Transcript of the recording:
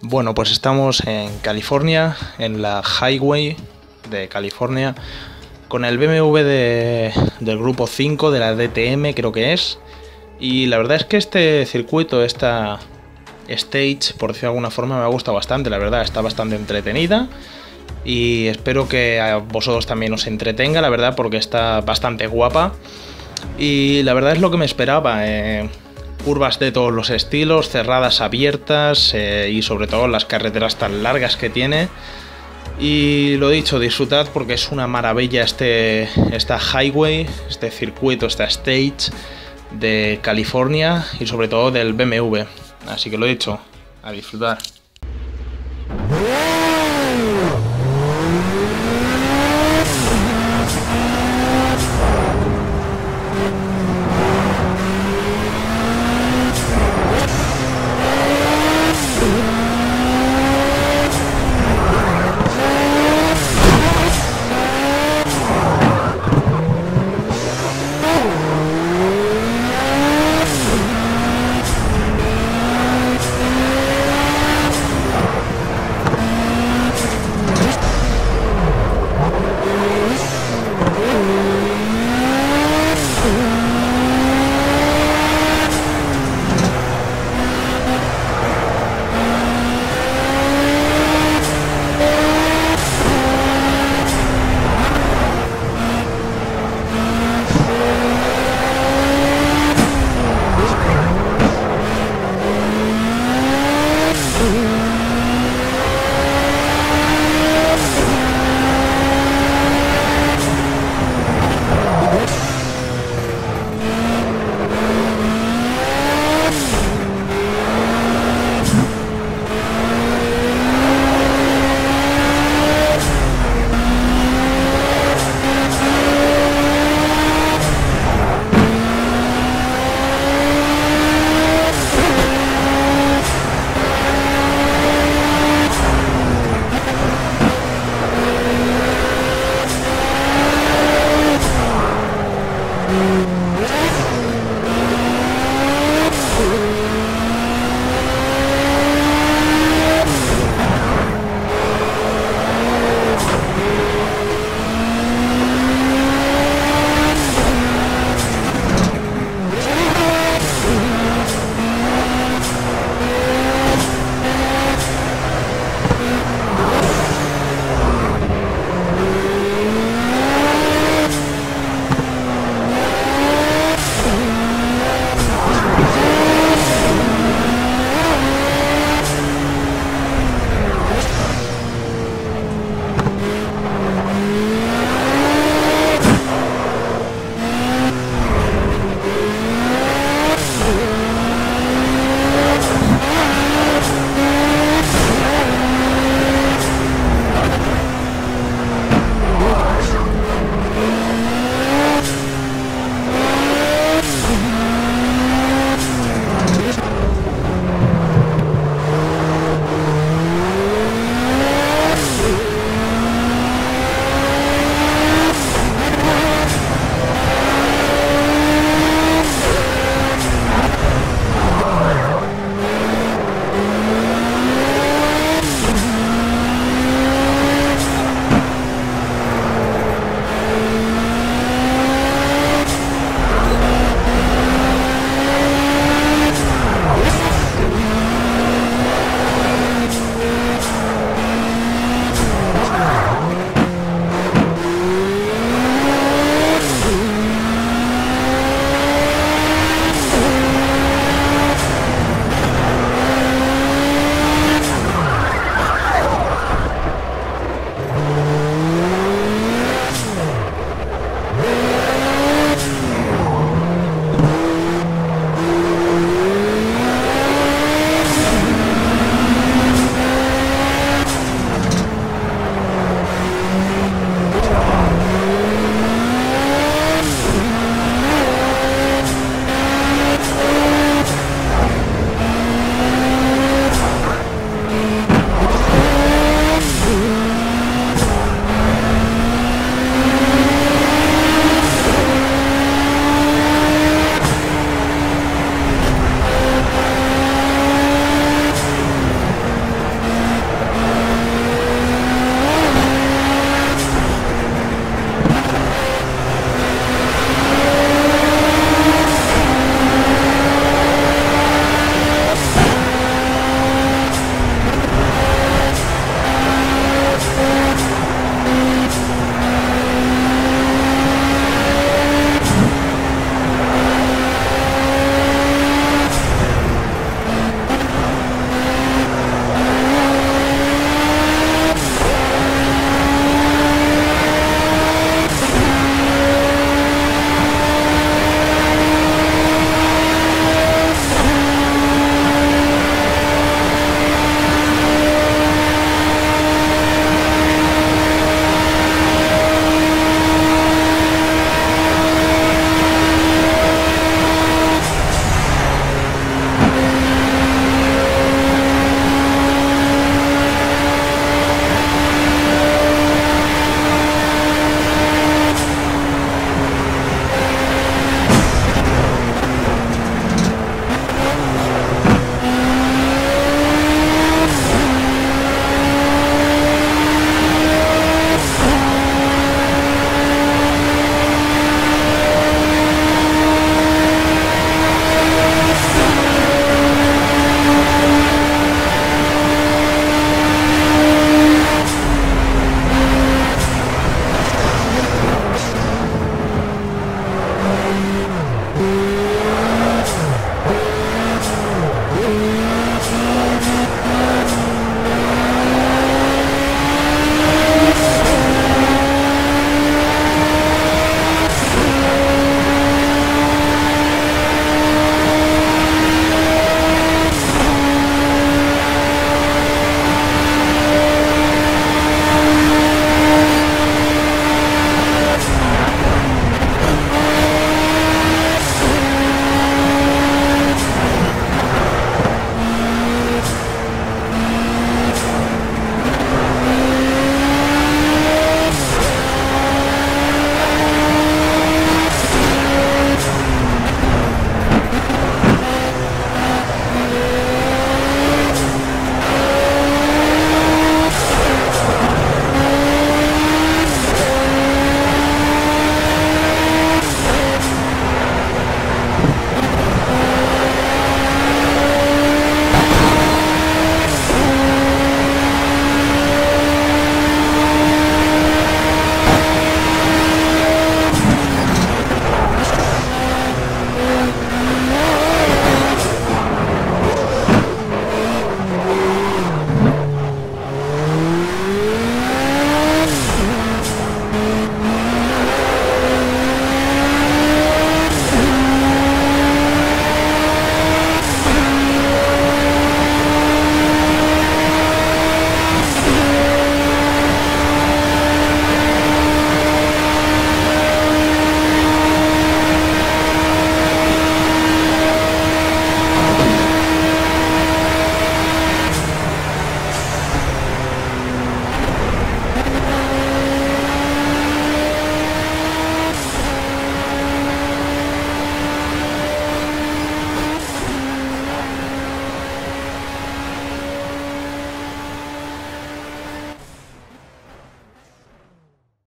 Bueno, pues estamos en California, en la Highway de California, con el BMW del grupo 5 de la DTM, creo que es. Y la verdad es que este circuito, esta stage, por decirlo de alguna forma, me ha gustado bastante, la verdad, está bastante entretenida. Y espero que a vosotros también os entretenga, la verdad, porque está bastante guapa. Y la verdad es lo que me esperaba. Eh, curvas de todos los estilos, cerradas, abiertas eh, y sobre todo las carreteras tan largas que tiene. Y lo dicho, disfrutad porque es una maravilla este, esta highway, este circuito, esta stage de California y sobre todo del BMW. Así que lo dicho, a disfrutar.